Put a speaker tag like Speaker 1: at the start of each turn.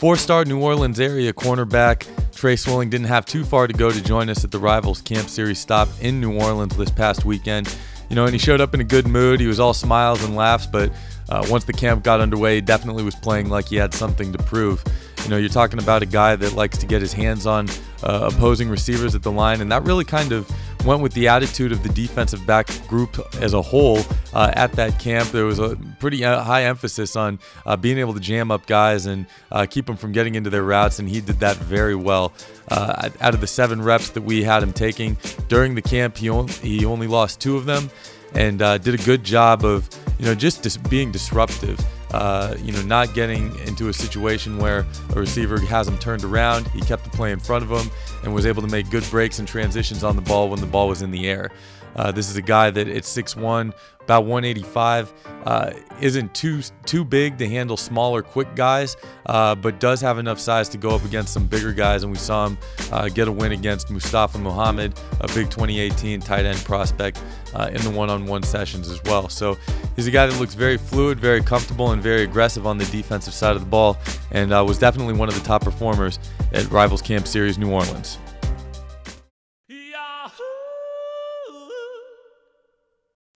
Speaker 1: Four star New Orleans area cornerback Tre Swilling didn't have too far to go to join us at the Rivals Camp Series stop in New Orleans this past weekend. You know, and he showed up in a good mood. He was all smiles and laughs, but uh, once the camp got underway, he definitely was playing like he had something to prove. You know, you're talking about a guy that likes to get his hands on uh, opposing receivers at the line, and that really kind of went with the attitude of the defensive back group as a whole uh, at that camp. There was a pretty uh, high emphasis on uh, being able to jam up guys and uh, keep them from getting into their routes, and he did that very well. Uh, out of the seven reps that we had him taking during the camp, he only, he only lost two of them, and uh, did a good job of you know just dis- being disruptive. Uh, you know, not getting into a situation where a receiver has him turned around. He kept the play in front of him and was able to make good breaks and transitions on the ball when the ball was in the air. Uh, this is a guy that at 6'1, about 185, uh, isn't too too big to handle smaller, quick guys, uh, but does have enough size to go up against some bigger guys. And we saw him uh, get a win against Mustafa Muhammad, a big 2018 tight end prospect, uh, in the one-on-one sessions as well. So he's a guy that looks very fluid, very comfortable, and very aggressive on the defensive side of the ball, and uh, was definitely one of the top performers at Rivals Camp Series New Orleans.